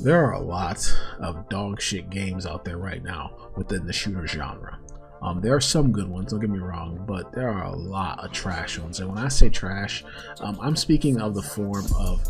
There are a lot of dog shit games out there right now within the shooter genre. Um, there are some good ones, don't get me wrong, but there are a lot of trash ones. And when I say trash, um, I'm speaking of the form of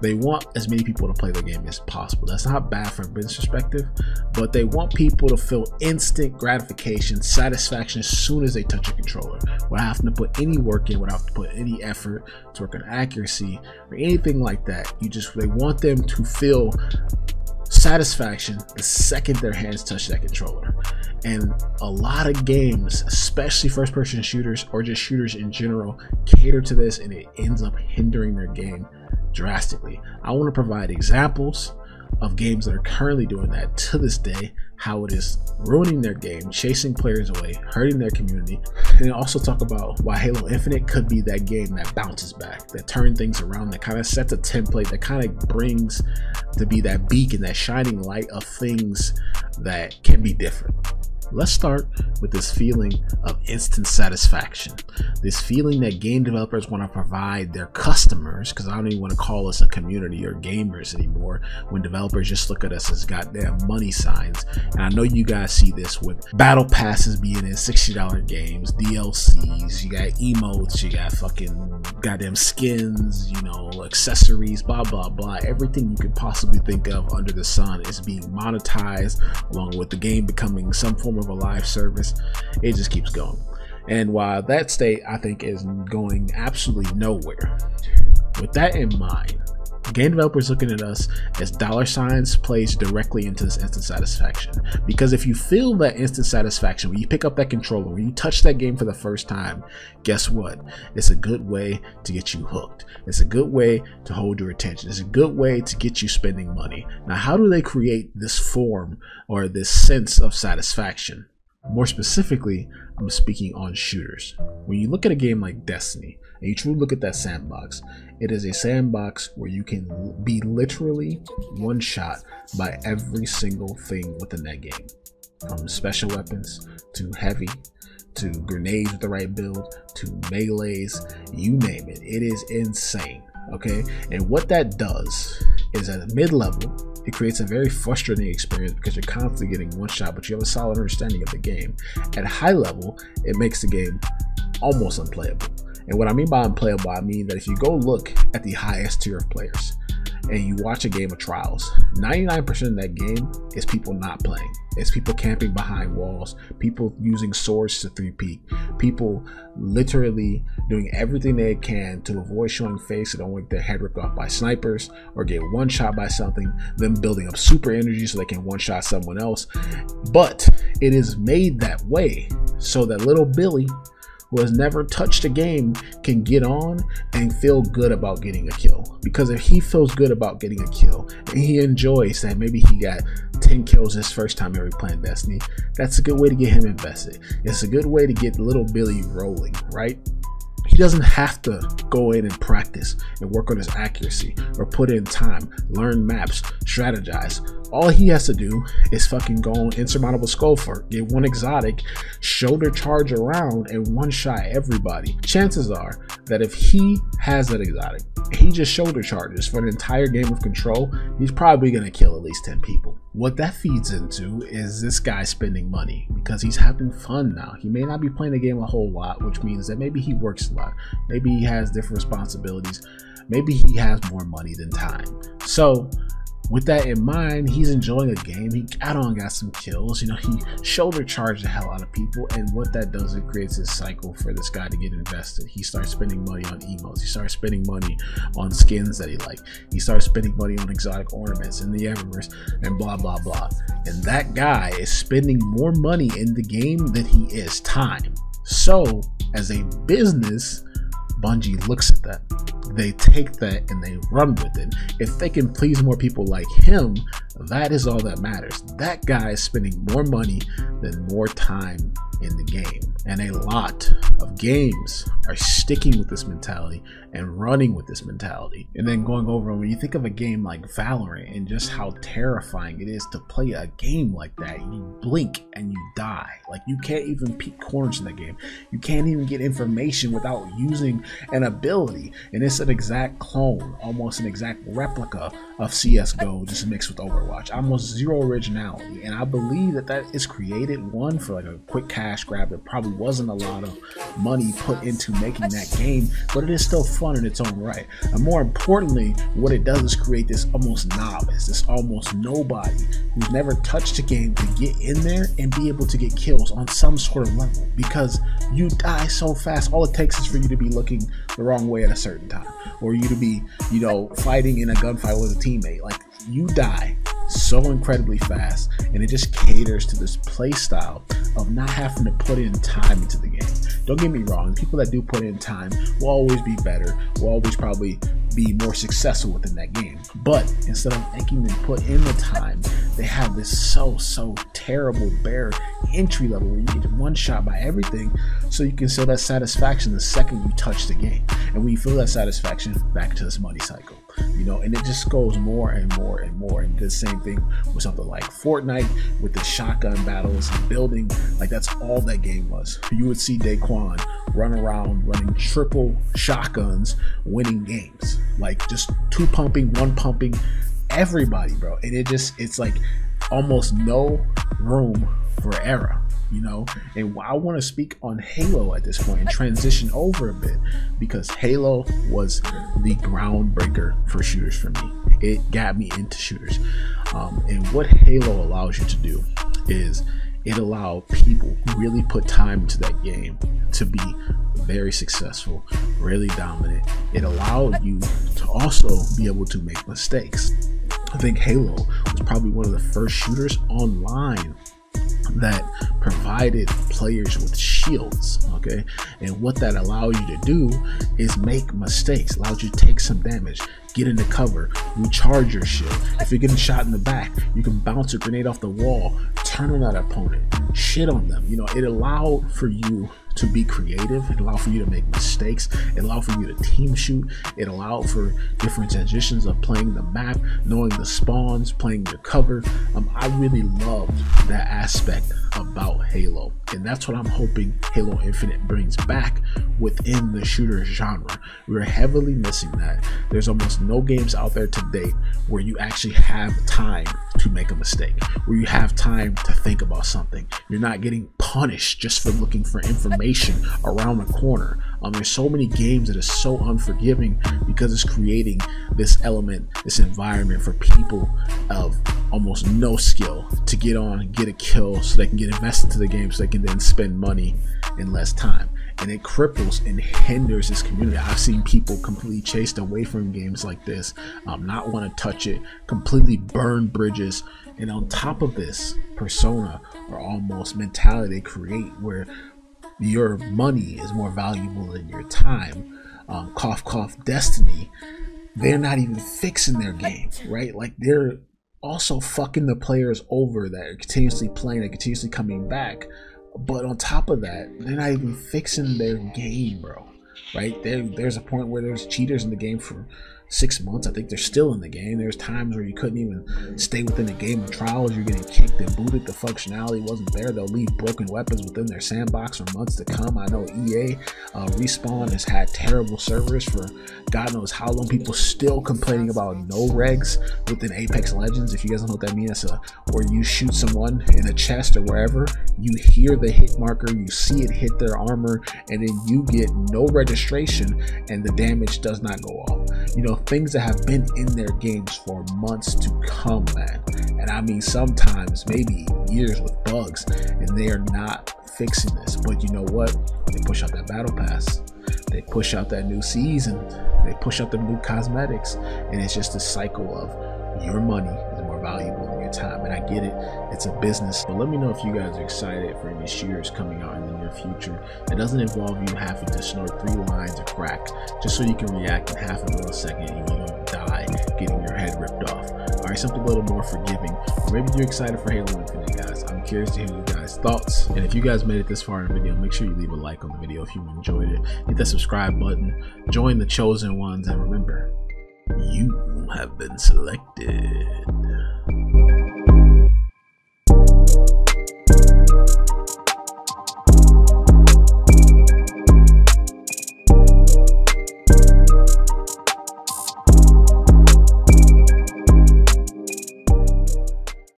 they want as many people to play the game as possible. That's not bad from a business perspective, but they want people to feel instant gratification, satisfaction as soon as they touch a controller, without having to put any work in, without to put any effort to work on accuracy or anything like that. You just they want them to feel satisfaction the second their hands touch that controller. And a lot of games, especially first person shooters or just shooters in general, cater to this and it ends up hindering their game drastically. I want to provide examples of games that are currently doing that to this day, how it is ruining their game, chasing players away, hurting their community, and also talk about why Halo Infinite could be that game that bounces back, that turns things around, that kind of sets a template, that kind of brings to be that beacon, that shining light of things that can be different. Let's start with this feeling of instant satisfaction. This feeling that game developers want to provide their customers, because I don't even want to call us a community or gamers anymore, when developers just look at us as goddamn money signs. And I know you guys see this with battle passes being in $60 games, DLCs, you got emotes, you got fucking goddamn skins, you know, accessories, blah, blah, blah. Everything you could possibly think of under the sun is being monetized, along with the game becoming some form of a live service. It just keeps going. And while that state I think is going absolutely nowhere, with that in mind, game developers looking at us as dollar signs plays directly into this instant satisfaction. Because if you feel that instant satisfaction when you pick up that controller, when you touch that game for the first time, guess what? It's a good way to get you hooked. It's a good way to hold your attention. It's a good way to get you spending money. Now, how do they create this form or this sense of satisfaction? More specifically, I'm speaking on shooters. When you look at a game like Destiny and you truly look at that sandbox, it is a sandbox where you can be literally one shot by every single thing within that game. From special weapons to heavy to grenades with the right build to melees, you name it. It is insane. Okay, and what that does is at mid level, it creates a very frustrating experience because you're constantly getting one shot, but you have a solid understanding of the game. At high level, it makes the game almost unplayable. And what I mean by unplayable, I mean that if you go look at the highest tier of players, and you watch a game of trials, 99% of that game is people not playing. It's people camping behind walls, people using swords to three peek, people literally doing everything they can to avoid showing face so they don't get their head ripped off by snipers or get one shot by something, them building up super energy so they can one shot someone else. But it is made that way so that little Billy who has never touched a game can get on and feel good about getting a kill. Because if he feels good about getting a kill and he enjoys that maybe he got 10 kills his first time ever playing Destiny, that's a good way to get him invested. It's a good way to get little Billy rolling, right? He doesn't have to go in and practice and work on his accuracy or put in time, learn maps, strategize. All he has to do is fucking go on Insurmountable Skullfort, get one exotic, shoulder charge around, and one shot everybody. Chances are that if he has that exotic, he just shoulder charges for an entire game of control, he's probably gonna kill at least 10 people. What that feeds into is this guy spending money because he's having fun now. He may not be playing the game a whole lot, which means that maybe he works a lot, maybe he has different responsibilities, maybe he has more money than time. So with that in mind, he's enjoying a game. He got on, got some kills. You know, he shoulder charged the hell out of people. And what that does, it creates this cycle for this guy to get invested. He starts spending money on emotes. He starts spending money on skins that he like. He starts spending money on exotic ornaments in the Eververse and blah, blah, blah. And that guy is spending more money in the game than he is time. So, as a business, Bungie looks at that. They take that and they run with it. If they can please more people like him, that is all that matters. That guy is spending more money than more time in the game. And a lot of games are sticking with this mentality and running with this mentality. And then going over when you think of a game like Valorant and just how terrifying it is to play a game like that, you blink and you die. Like you can't even peek corners in the game. You can't even get information without using an ability. And it's an exact clone, almost an exact replica of CSGO just mixed with Overwatch. Almost zero originality. And I believe that that is created one for like a quick cash grab. There probably wasn't a lot of money put into making that game, but it is still fun in its own right. And more importantly, what it does is create this almost novice, this almost nobody who's never touched a game to get in there and be able to get kills on some sort of level because you die so fast. All it takes is for you to be looking the wrong way at a certain time, or you to be, you know, fighting in a gunfight with a teammate. Like you die so incredibly fast and it just caters to this play style of not having to put in time into the game. Don't get me wrong, people that do put in time will always be better, will always probably be more successful within that game. But instead of making them put in the time, they have this so, so terrible bare entry level where you get one shot by everything so you can feel that satisfaction the second you touch the game. And when you feel that satisfaction, back to this money cycle you know, and it just goes more and more and more. And the same thing with something like Fortnite with the shotgun battles and building. Like that's all that game was. You would see Daequan run around running triple shotguns, winning games. Like just two pumping, one pumping, everybody, bro. And it just it's like almost no room for error you know and i want to speak on halo at this point and transition over a bit because halo was the groundbreaker for shooters for me it got me into shooters um, and what halo allows you to do is it allowed people who really put time into that game to be very successful, really dominant. It allowed you to also be able to make mistakes. I think Halo was probably one of the first shooters online that provided players with shields okay? And what that allows you to do is make mistakes allows you to take some damage get into cover recharge your shield. If you're getting shot in the back you can bounce a grenade off the wall turn on that opponent shit on them. You know it allowed for you to be creative. It allowed for you to make mistakes. It allowed for you to team shoot. It allowed for different transitions of playing the map, knowing the spawns, playing your cover. Um, I really loved that aspect about Halo. And that's what I'm hoping Halo Infinite brings back within the shooter genre. We're heavily missing that. There's almost no games out there to date where you actually have time to make a mistake, where you have time to think about something. You're not getting punished just for looking for information around the corner. Um, there's so many games that are so unforgiving because it's creating this element, this environment for people of almost no skill to get on, get a kill, so they can get invested into the game, so they can then spend money in less time. And it cripples and hinders this community. I've seen people completely chased away from games like this, um, not want to touch it, completely burn bridges. And on top of this, persona or almost mentality they create where your money is more valuable than your time. Um, cough, cough, Destiny. They're not even fixing their game, right? Like they're also fucking the players over that are continuously playing and continuously coming back. But on top of that, they're not even fixing their game, bro. Right? There, there's a point where there's cheaters in the game for six months. I think they're still in the game. There's times where you couldn't even stay within the game of trials. You're getting kicked and booted. The functionality wasn't there. They'll leave broken weapons within their sandbox for months to come. I know EA uh, Respawn has had terrible servers for God knows how long. People still complaining about no regs within Apex Legends. If you guys don't know what that means, a, where you shoot someone in a chest or wherever, you hear the hit marker, you see it hit their armor, and then you get no registration and the damage does not go off. You know, things that have been in their games for months to come, man. And I mean, sometimes maybe years with bugs, and they are not fixing this. But you know what? They push out that battle pass, they push out that new season, they push out the new cosmetics, and it's just a cycle of your money is more valuable get it, it's a business. But let me know if you guys are excited for any shooters coming out in the near future. It doesn't involve you having to snort three lines of crack just so you can react in half a millisecond and you don't die getting your head ripped off. You something a little more forgiving? Or maybe you're excited for Halo Infinite, guys. I'm curious to hear you guys' thoughts. And if you guys made it this far in the video, make sure you leave a like on the video if you enjoyed it. Hit that subscribe button, join the chosen ones, and remember, you have been selected.